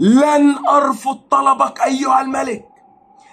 لن أرفض طلبك أيها الملك.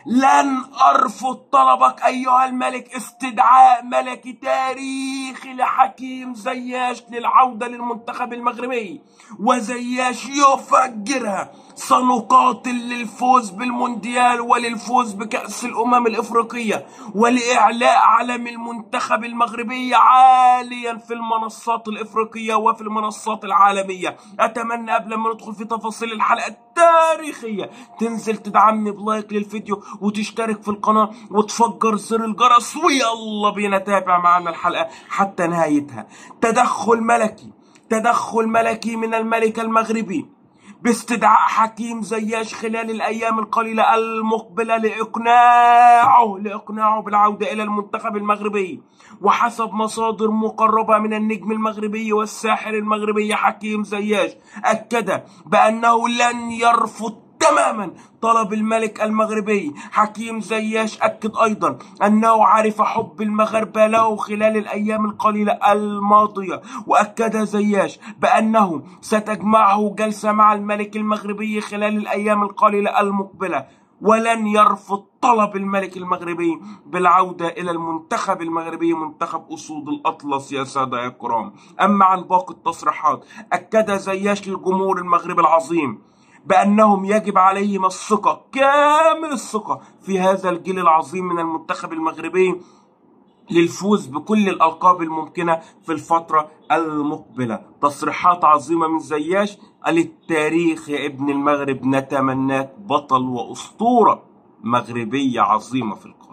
لن أرفض طلبك أيها الملك استدعاء ملكي تاريخي لحكيم زياش للعودة للمنتخب المغربي. وزياش يفجرها. سنقاتل للفوز بالمونديال وللفوز بكأس الأمم الإفريقية ولإعلاء علم المنتخب المغربي عاليا في المنصات الإفريقية وفي المنصات العالمية. أتمنى قبل ما ندخل في تفاصيل الحلقة التاريخية تنزل تدعمني بلايك للفيديو وتشترك في القناة وتفجر زر الجرس ويلا بينا تابع معنا الحلقة حتى نهايتها. تدخل ملكي تدخل ملكي من الملك المغربي. باستدعاء حكيم زياش خلال الأيام القليلة المقبلة لإقناعه لإقناعه بالعودة إلى المنتخب المغربي. وحسب مصادر مقربة من النجم المغربي والساحر المغربي حكيم زياش أكد بأنه لن يرفض تماما. طلب الملك المغربي حكيم زياش أكد أيضا أنه عرف حب المغاربة له خلال الأيام القليلة الماضية وأكد زياش بأنه ستجمعه جلسة مع الملك المغربي خلال الأيام القليلة المقبلة. ولن يرفض طلب الملك المغربي بالعودة إلى المنتخب المغربي منتخب أسود الأطلس يا سادة يا كرام. أما عن باقي التصريحات أكد زياش للجمهور المغربي العظيم بأنهم يجب عليهم الثقة. كامل الثقة في هذا الجيل العظيم من المنتخب المغربي للفوز بكل الألقاب الممكنة في الفترة المقبلة. تصريحات عظيمة من زياش. قال التاريخ يا ابن المغرب نتمناك بطل وأسطورة مغربية عظيمة في القادم